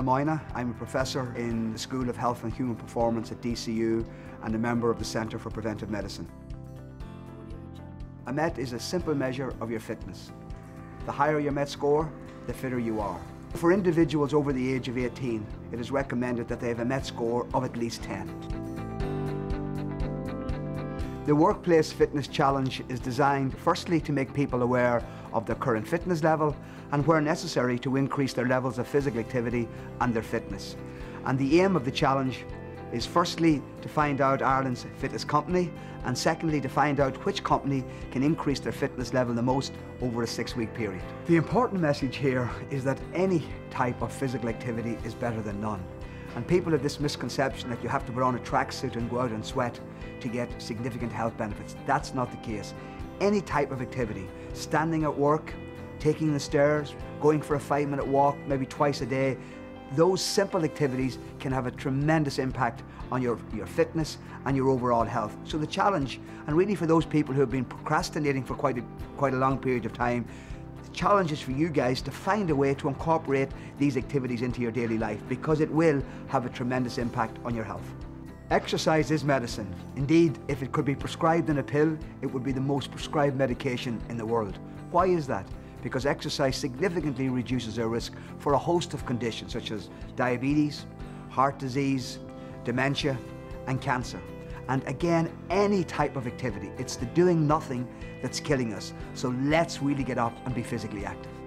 Moyna. I'm a professor in the School of Health and Human Performance at DCU and a member of the Centre for Preventive Medicine. A MET is a simple measure of your fitness. The higher your MET score, the fitter you are. For individuals over the age of 18, it is recommended that they have a MET score of at least 10. The Workplace Fitness Challenge is designed firstly to make people aware of their current fitness level and where necessary to increase their levels of physical activity and their fitness. And the aim of the challenge is firstly to find out Ireland's fittest company and secondly to find out which company can increase their fitness level the most over a six week period. The important message here is that any type of physical activity is better than none. And people have this misconception that you have to put on a tracksuit and go out and sweat to get significant health benefits. That's not the case. Any type of activity, standing at work, taking the stairs, going for a five minute walk, maybe twice a day, those simple activities can have a tremendous impact on your, your fitness and your overall health. So the challenge, and really for those people who have been procrastinating for quite a, quite a long period of time, challenge is for you guys to find a way to incorporate these activities into your daily life because it will have a tremendous impact on your health. Exercise is medicine. Indeed, if it could be prescribed in a pill, it would be the most prescribed medication in the world. Why is that? Because exercise significantly reduces our risk for a host of conditions such as diabetes, heart disease, dementia, and cancer. And again, any type of activity. It's the doing nothing that's killing us. So let's really get up and be physically active.